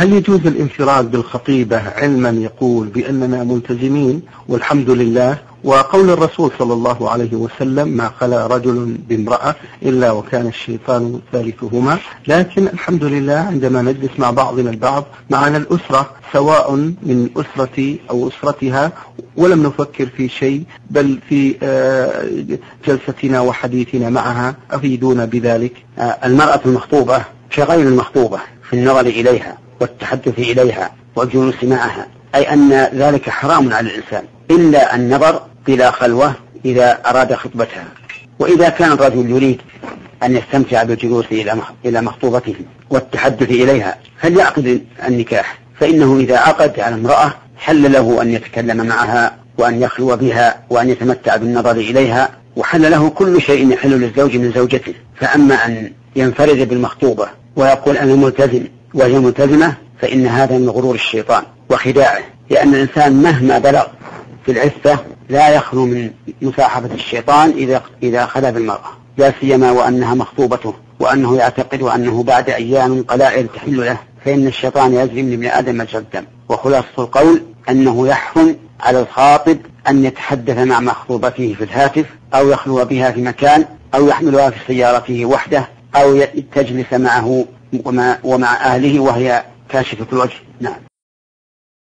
هل يجوز الانفراد بالخطيبة علما يقول بأننا ملتزمين والحمد لله وقول الرسول صلى الله عليه وسلم ما خلا رجل بامرأة إلا وكان الشيطان ثالثهما. لكن الحمد لله عندما نجلس مع بعضنا البعض معنا الأسرة سواء من أسرتي أو أسرتها ولم نفكر في شيء بل في آه، جلستنا وحديثنا معها أفيدونا بذلك آه، المرأة المخطوبة كغير المخطوبة في النظر إليها. والتحدث إليها والجلوس معها أي أن ذلك حرام على الإنسان إلا النظر بلا خلوة إذا أراد خطبتها. وإذا كان الرجل يريد أن يستمتع بالجلوس إلى مخطوبته والتحدث إليها فليعقد النكاح فإنه إذا عقد على امرأة حل له أن يتكلم معها وأن يخلو بها وأن يتمتع بالنظر إليها وحل له كل شيء يحل للزوج من زوجته. فأما أن ينفرد بالمخطوبة ويقول أنا ملتزم وهي ملتزمة فإن هذا من غرور الشيطان وخداعه لأن الإنسان مهما بلغ في العفة لا يخلو من مصاحبة الشيطان إذا إذا خلا بالمرأة لا سيما وأنها مخطوبته وأنه يعتقد أنه بعد أيام قلائل تحل له فإن الشيطان يجري من ابن آدم مجرى الدم وخلاصة القول أنه يحرم على الخاطب أن يتحدث مع مخطوبته في الهاتف أو يخلو بها في مكان أو يحملها في سيارته وحده أو تجلس معه ومع, أهله وهي كاشفة الوجه. نعم.